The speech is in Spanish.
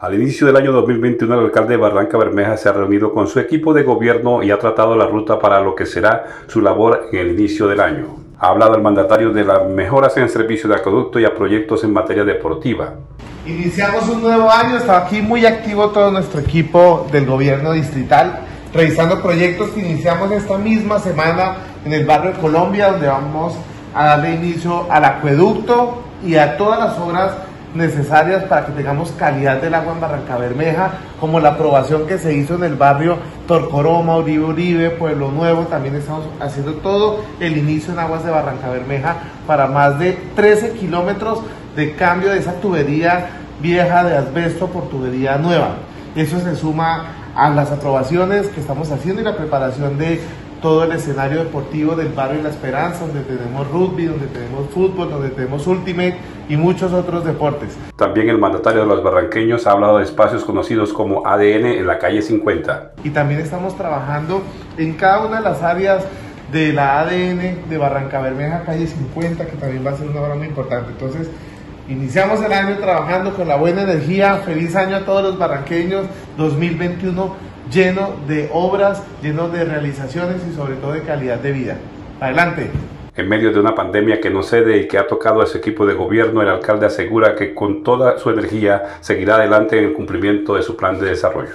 Al inicio del año 2021, el alcalde de Barranca Bermeja se ha reunido con su equipo de gobierno y ha tratado la ruta para lo que será su labor en el inicio del año. Ha hablado el mandatario de las mejoras en el servicio de acueducto y a proyectos en materia deportiva. Iniciamos un nuevo año, está aquí muy activo todo nuestro equipo del gobierno distrital, revisando proyectos que iniciamos esta misma semana en el barrio de Colombia, donde vamos a darle inicio al acueducto y a todas las obras necesarias para que tengamos calidad del agua en Barranca Bermeja, como la aprobación que se hizo en el barrio Torcoroma, Uribe Uribe, Pueblo Nuevo, también estamos haciendo todo el inicio en aguas de Barranca Bermeja para más de 13 kilómetros de cambio de esa tubería vieja de asbesto por tubería nueva. Eso se suma a las aprobaciones que estamos haciendo y la preparación de todo el escenario deportivo del barrio La Esperanza, donde tenemos rugby, donde tenemos fútbol, donde tenemos ultimate y muchos otros deportes. También el mandatario de los barranqueños ha hablado de espacios conocidos como ADN en la calle 50. Y también estamos trabajando en cada una de las áreas de la ADN de Barranca Bermeja, calle 50, que también va a ser una obra muy importante. Entonces, iniciamos el año trabajando con la buena energía. Feliz año a todos los barranqueños 2021 lleno de obras, lleno de realizaciones y sobre todo de calidad de vida. Adelante. En medio de una pandemia que no cede y que ha tocado a su equipo de gobierno, el alcalde asegura que con toda su energía seguirá adelante en el cumplimiento de su plan de desarrollo.